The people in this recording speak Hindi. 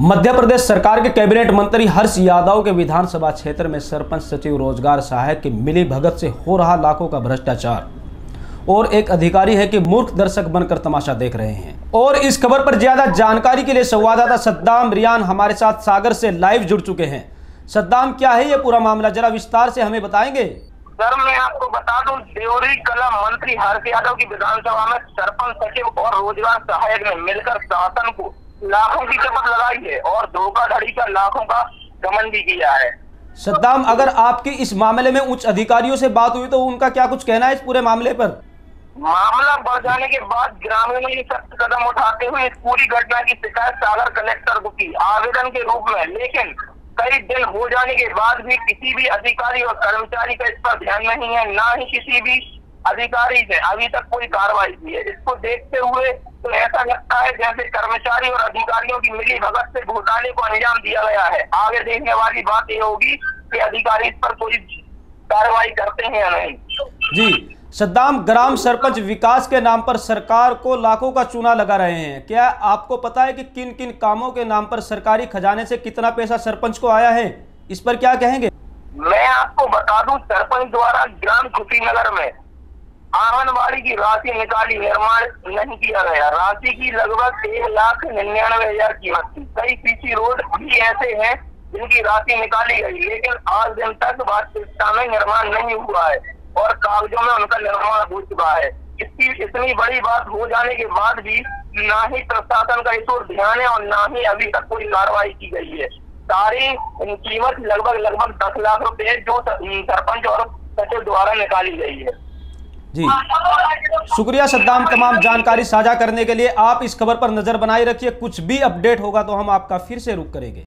मध्य प्रदेश सरकार के कैबिनेट मंत्री हर्ष यादव के विधानसभा क्षेत्र में सरपंच सचिव रोज़गार सहायक की मिली भगत से हो रहा लाखों का भ्रष्टाचार। और एक अधिकारी है कि मूर्ख दर्शक बनकर तमाशा देख रहे हैं। और इस खबर पर ज़्यादा जानकारी के लिए संवाददाता सद्दाम रियान हमारे साथ सागर से लाइव जुड़ चुके हैं। सद्दाम, क्या है ये पूरा मामला? जरा विस्तार से हमें बताएँगे। सर, मैं आपको बता दूँ, देवरी कला मंत्री हर्ष यादव की विधानसभा में सरपंच सचिव और रोज़गार सहायक ने मिलकर शासन को लाखों की शपथ लगाई है और धोखाधड़ी का लाखों का दमन भी किया है। सद्दाम अगर आपकी इस मामले में उच्च अधिकारियों से बात हुई तो उनका क्या कुछ कहना है इस पूरे मामले पर? मामला बढ़ जाने के बाद ग्रामीणों ने सख्त कदम उठाते हुए इस पूरी घटना की शिकायत सागर कलेक्टर को की आवेदन के रूप में। लेकिन कई दिन हो जाने के बाद भी किसी भी अधिकारी और कर्मचारी का इस पर ध्यान नहीं है ना ही किसी भी अधिकारी ने अभी तक कोई कार्रवाई की है। इसको देखते हुए तो ऐसा लगता है जैसे कर्मचारी और अधिकारियों की मिली भगत से घोटाले को अंजाम दिया गया है। आगे देखने वाली बात ये होगी कि अधिकारी इस पर कोई कार्रवाई करते हैं या नहीं। जी सद्दाम ग्राम सरपंच विकास के नाम पर सरकार को लाखों का चूना लगा रहे हैं। क्या आपको पता है कि किन किन कामों के नाम पर सरकारी खजाने से कितना पैसा सरपंच को आया है? इस पर क्या कहेंगे? मैं आपको बता दूँ सरपंच द्वारा ग्राम कुशीनगर में आंगनबाड़ी की राशि निकाली, निर्माण नहीं किया गया। राशि की लगभग एक लाख निन्यानवे हज़ार कीमत थी कई पीसी रोड भी ऐसे हैं जिनकी राशि निकाली गई, लेकिन आज दिन तक वास्तविकता में निर्माण नहीं हुआ है और कागजों में उनका निर्माण हो चुका है। इसकी इतनी बड़ी बात हो जाने के बाद भी ना ही प्रशासन का इस ओर ध्यान है और ना ही अभी तक कोई कार्रवाई की गई है। सारी कीमत लगभग लगभग दस लाख रुपए जो सरपंच और सचिव द्वारा निकाली गई है। जी। शुक्रिया सद्दाम, तमाम जानकारी साझा करने के लिए आप इस खबर पर नज़र बनाए रखिए। कुछ भी अपडेट होगा तो हम आपका फिर से रुक करेंगे।